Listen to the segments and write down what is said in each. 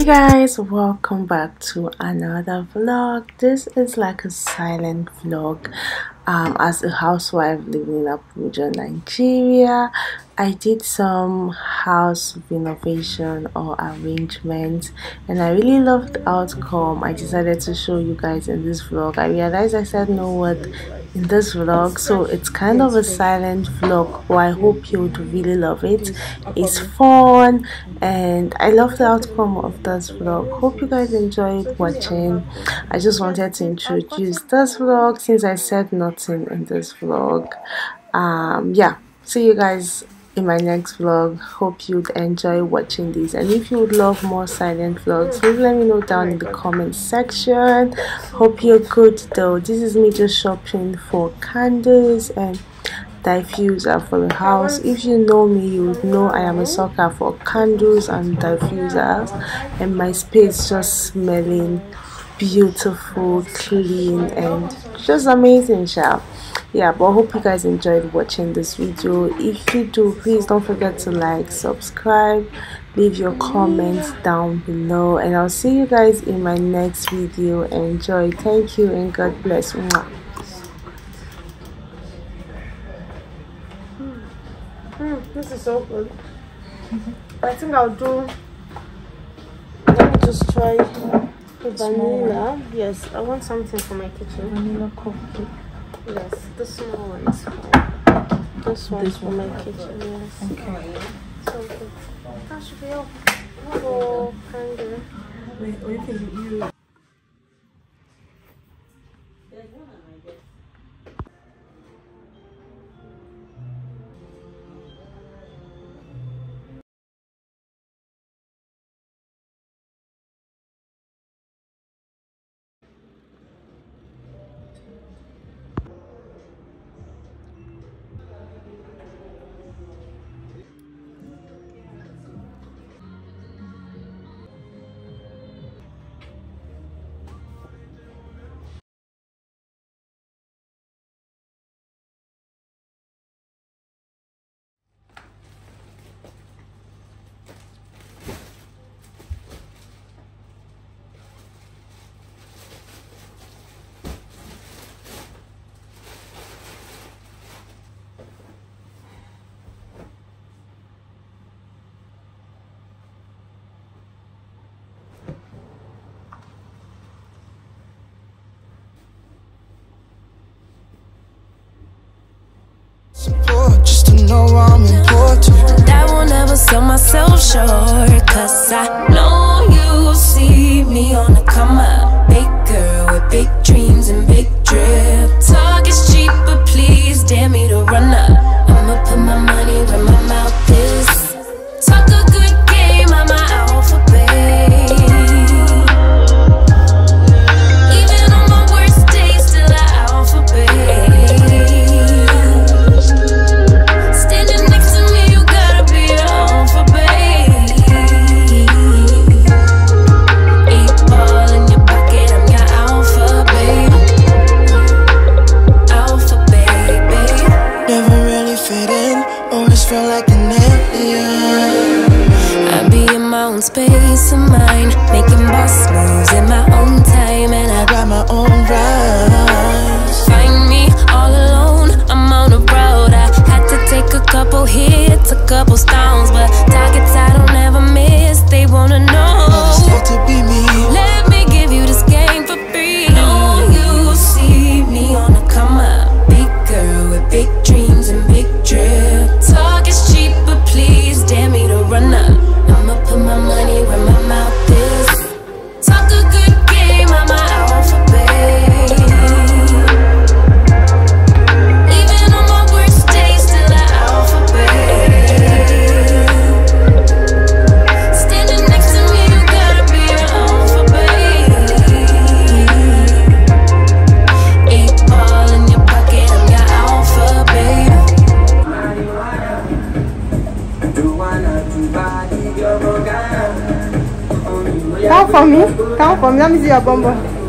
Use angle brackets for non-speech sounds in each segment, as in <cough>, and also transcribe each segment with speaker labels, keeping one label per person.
Speaker 1: Hey guys, welcome back to another vlog. This is like a silent vlog. Um, as a housewife living in Abuja, Nigeria, I did some house renovation or arrangement and I really loved the outcome. I decided to show you guys in this vlog. I realized I said no word in this vlog so it's kind of a silent vlog but I hope you would really love it. It's fun and I love the outcome of this vlog. Hope you guys enjoyed watching. I just wanted to introduce this vlog since I said nothing in this vlog. Um yeah, see you guys in my next vlog. Hope you'd enjoy watching these and if you would love more silent vlogs please let me know down in the comment section. Hope you're good though. This is me just shopping for candles and diffuser for the house. If you know me you would know i am a sucker for candles and diffusers. And my space just smelling beautiful clean and just amazing shop yeah but i hope you guys enjoyed watching this video. If you do please don't forget to like subscribe leave your comments down below and i'll see you guys in my next video. Enjoy. Thank you and god bless. Mm, this is so good. <laughs> I think i'll do let me just try the vanilla yes i want something for my kitchen.
Speaker 2: Vanilla coffee
Speaker 1: Yes, the small one is fine. This one's
Speaker 2: This
Speaker 1: for
Speaker 2: one.
Speaker 1: my kitchen, yes.
Speaker 2: okay
Speaker 1: So. That should be all. Candle.
Speaker 2: wait what do you you
Speaker 3: just to know I'm important.
Speaker 4: That will never sell myself short. Cause I know you see me on the come up. Big girl with big dreams and big drip. Come
Speaker 1: for me. Let me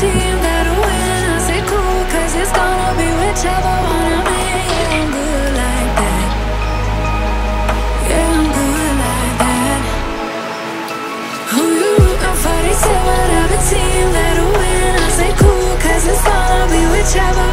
Speaker 2: team that'll win. I say cool, cause it's gonna be whichever one I'm in. Yeah, I'm good like that. Yeah, I'm good like that. Who you rooting for? They say whatever team that'll win. I say cool, cause it's gonna be whichever